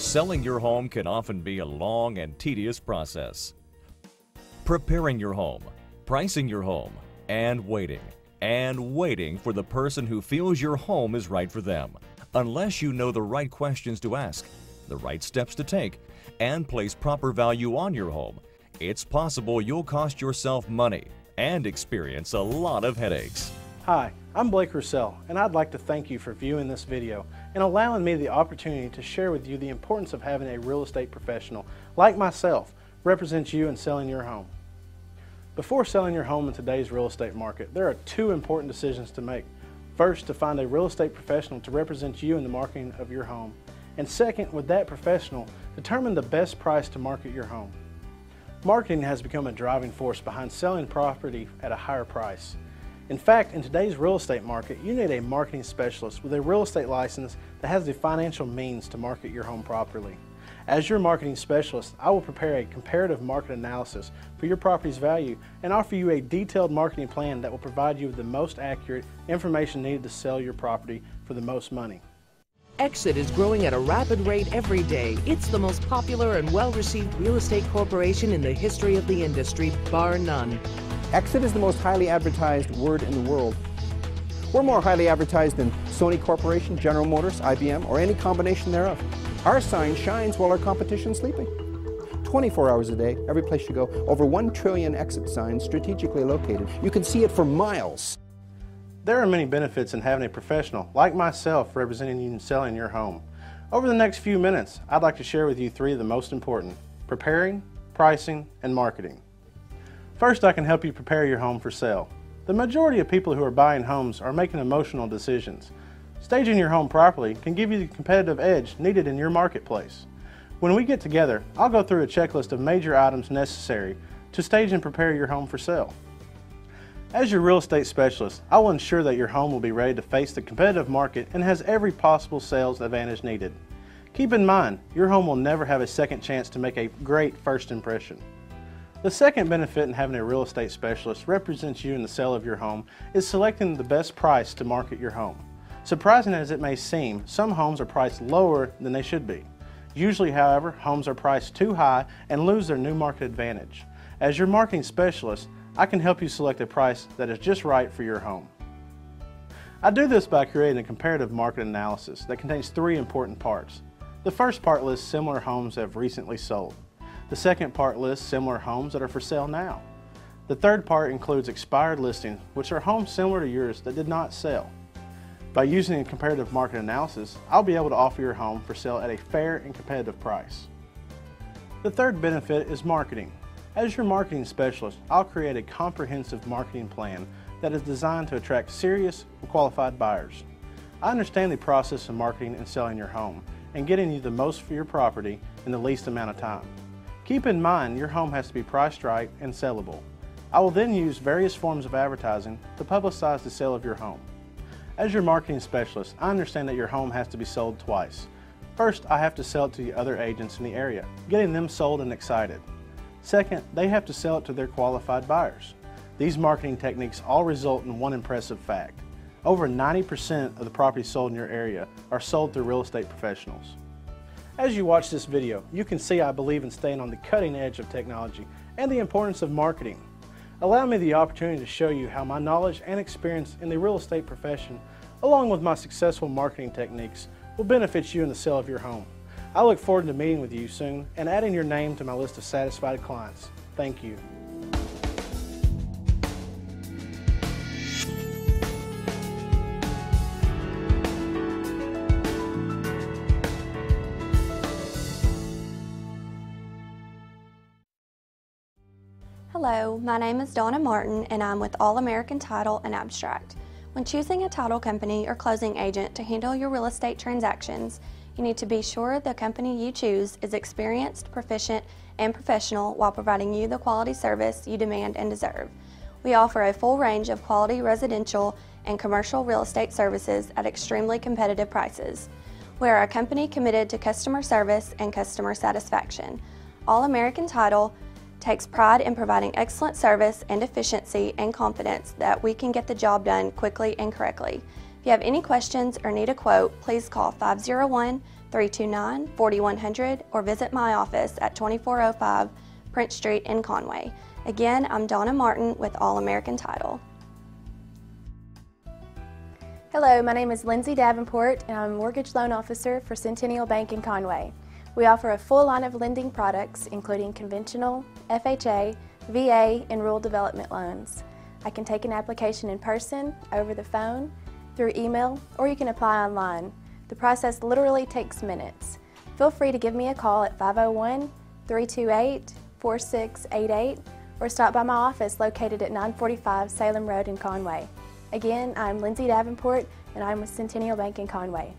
selling your home can often be a long and tedious process. Preparing your home, pricing your home, and waiting. And waiting for the person who feels your home is right for them. Unless you know the right questions to ask, the right steps to take, and place proper value on your home, it's possible you'll cost yourself money and experience a lot of headaches. Hi, I'm Blake Roussel, and I'd like to thank you for viewing this video and allowing me the opportunity to share with you the importance of having a real estate professional like myself represent you in selling your home. Before selling your home in today's real estate market, there are two important decisions to make. First, to find a real estate professional to represent you in the marketing of your home. And second, with that professional, determine the best price to market your home. Marketing has become a driving force behind selling property at a higher price. In fact, in today's real estate market, you need a marketing specialist with a real estate license that has the financial means to market your home properly. As your marketing specialist, I will prepare a comparative market analysis for your property's value and offer you a detailed marketing plan that will provide you with the most accurate information needed to sell your property for the most money. Exit is growing at a rapid rate every day. It's the most popular and well-received real estate corporation in the history of the industry, bar none. Exit is the most highly advertised word in the world. We're more highly advertised than Sony Corporation, General Motors, IBM, or any combination thereof. Our sign shines while our competition's sleeping. 24 hours a day, every place you go, over 1 trillion exit signs strategically located. You can see it for miles. There are many benefits in having a professional like myself representing you in selling your home. Over the next few minutes, I'd like to share with you three of the most important preparing, pricing, and marketing. First, I can help you prepare your home for sale. The majority of people who are buying homes are making emotional decisions. Staging your home properly can give you the competitive edge needed in your marketplace. When we get together, I'll go through a checklist of major items necessary to stage and prepare your home for sale. As your real estate specialist, I will ensure that your home will be ready to face the competitive market and has every possible sales advantage needed. Keep in mind, your home will never have a second chance to make a great first impression. The second benefit in having a real estate specialist represents you in the sale of your home is selecting the best price to market your home. Surprising as it may seem, some homes are priced lower than they should be. Usually, however, homes are priced too high and lose their new market advantage. As your marketing specialist, I can help you select a price that is just right for your home. I do this by creating a comparative market analysis that contains three important parts. The first part lists similar homes that have recently sold. The second part lists similar homes that are for sale now. The third part includes expired listings, which are homes similar to yours that did not sell. By using a comparative market analysis, I'll be able to offer your home for sale at a fair and competitive price. The third benefit is marketing. As your marketing specialist, I'll create a comprehensive marketing plan that is designed to attract serious and qualified buyers. I understand the process of marketing and selling your home and getting you the most for your property in the least amount of time. Keep in mind your home has to be priced right and sellable. I will then use various forms of advertising to publicize the sale of your home. As your marketing specialist, I understand that your home has to be sold twice. First, I have to sell it to the other agents in the area, getting them sold and excited. Second, they have to sell it to their qualified buyers. These marketing techniques all result in one impressive fact. Over 90% of the properties sold in your area are sold through real estate professionals. As you watch this video, you can see I believe in staying on the cutting edge of technology and the importance of marketing. Allow me the opportunity to show you how my knowledge and experience in the real estate profession, along with my successful marketing techniques, will benefit you in the sale of your home. I look forward to meeting with you soon and adding your name to my list of satisfied clients. Thank you. Hello, my name is Donna Martin and I'm with All American Title and Abstract. When choosing a title company or closing agent to handle your real estate transactions, you need to be sure the company you choose is experienced, proficient, and professional while providing you the quality service you demand and deserve. We offer a full range of quality residential and commercial real estate services at extremely competitive prices. We are a company committed to customer service and customer satisfaction. All American Title takes pride in providing excellent service and efficiency and confidence that we can get the job done quickly and correctly. If you have any questions or need a quote, please call 501 329 4100 or visit my office at 2405 Prince Street in Conway. Again, I'm Donna Martin with All American Title. Hello, my name is Lindsay Davenport and I'm a mortgage loan officer for Centennial Bank in Conway. We offer a full line of lending products including conventional, FHA, VA, and rural development loans. I can take an application in person, over the phone, through email, or you can apply online. The process literally takes minutes. Feel free to give me a call at 501 328 4688 or stop by my office located at 945 Salem Road in Conway. Again, I'm Lindsay Davenport and I'm with Centennial Bank in Conway.